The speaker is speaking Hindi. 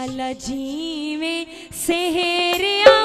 झल जी में सेहरिया